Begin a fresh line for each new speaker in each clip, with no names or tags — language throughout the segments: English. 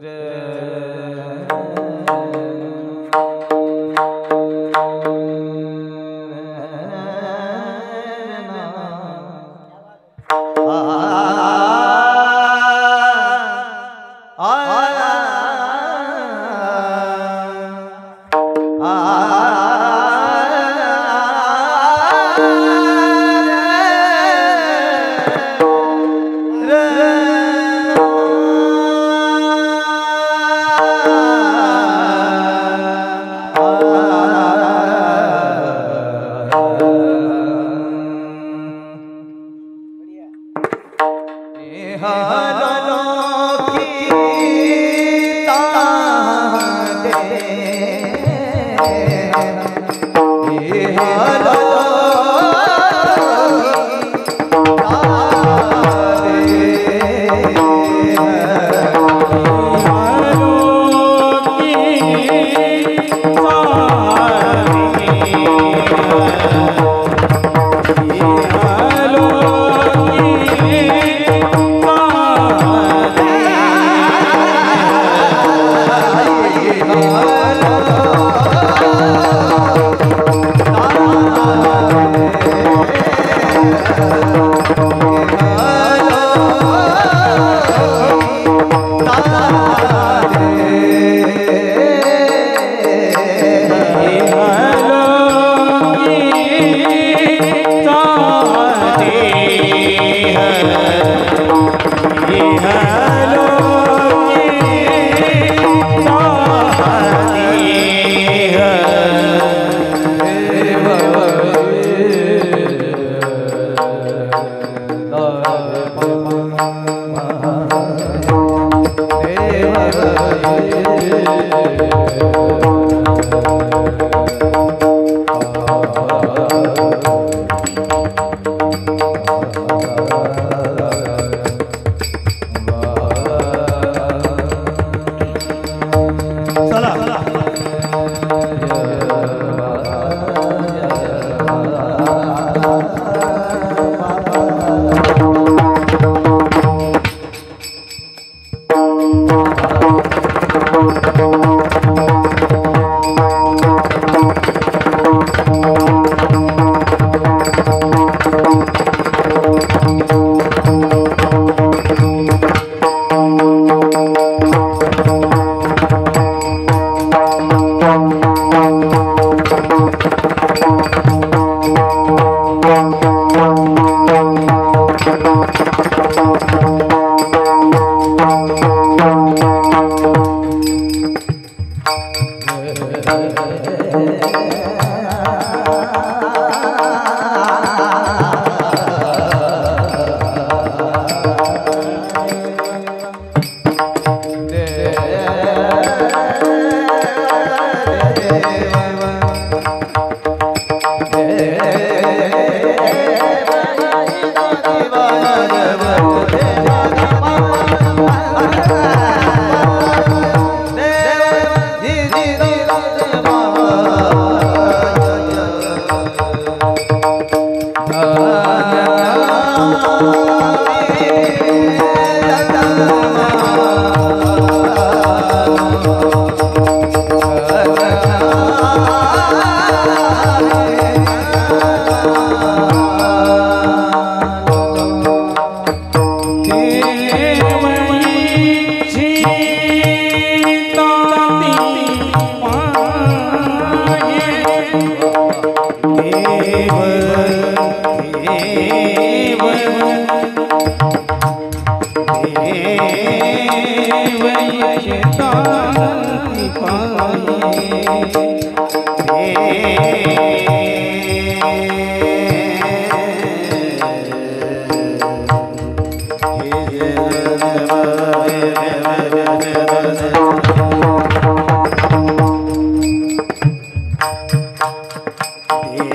Yeah. Hare Thank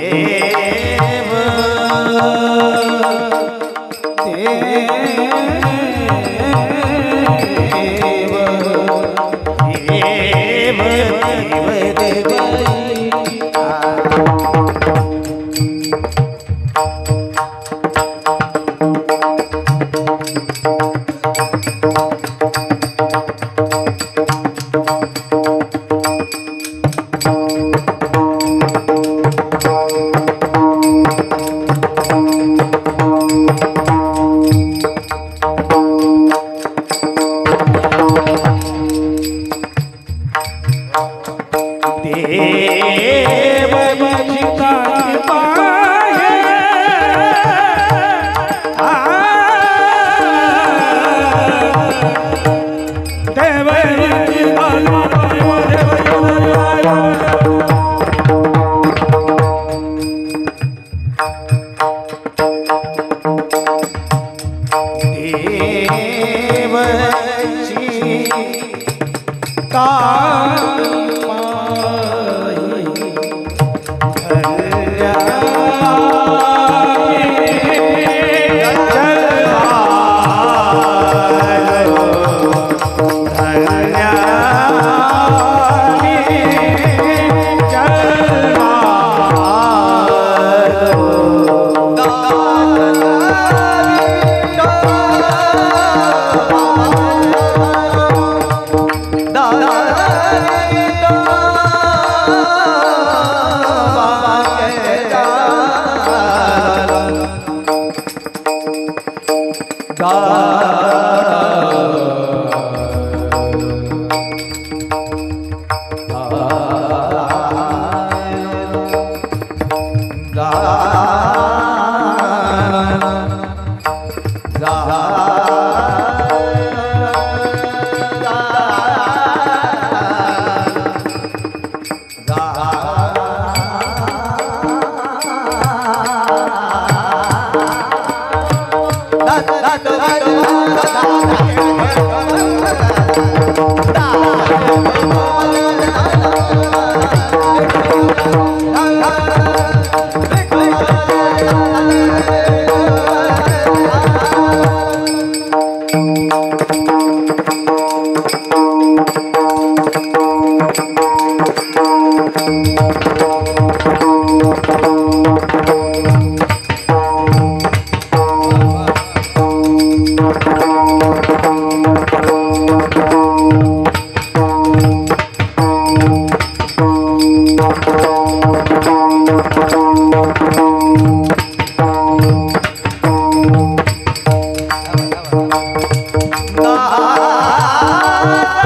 Yeah. baby. दा दा दा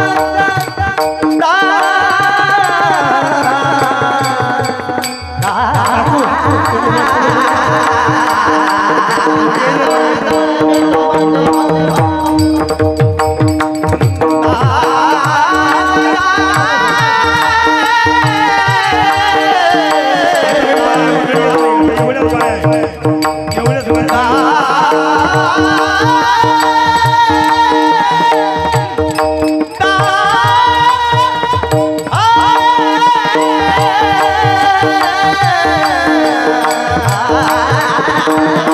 Oh. Hey,